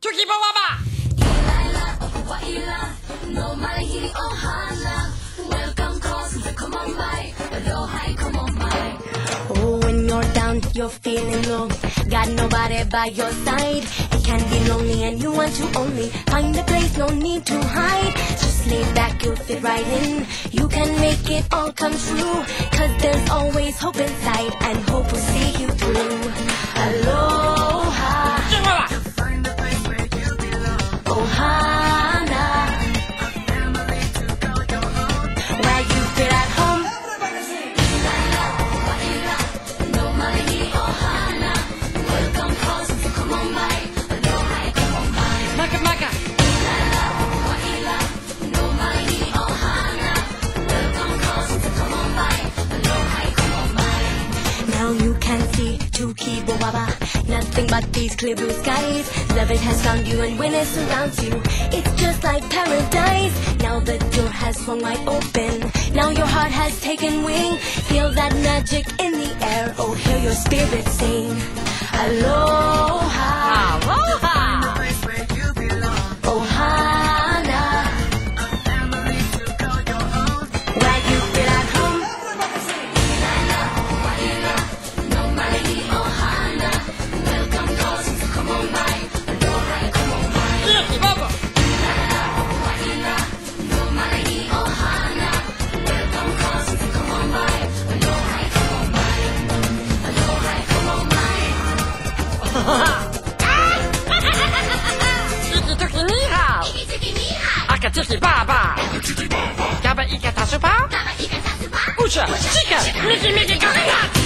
Tuki Bawaba! Oh, when you're down, you're feeling low. Got nobody by your side. It can be lonely and you want to only find a place, no need to hide. Just lay back, you'll fit right in. You can make it all come true. Cause there's always hope inside, and hope will see you through. Aloha, Now you can see Tuki Bawaba Nothing but these clear blue skies. Love it has found you and when it surrounds you It's just like paradise. Now the door has swung wide open. Now your heart has taken wing. Feel that magic in the air. Oh, hear your spirit sing 哈哈哈哈哈哈哈哈哈狮子你好。弟你好是爸爸。阿卡是爸爸。一个大嘴巴一个不吃这个咪咪咪咪搞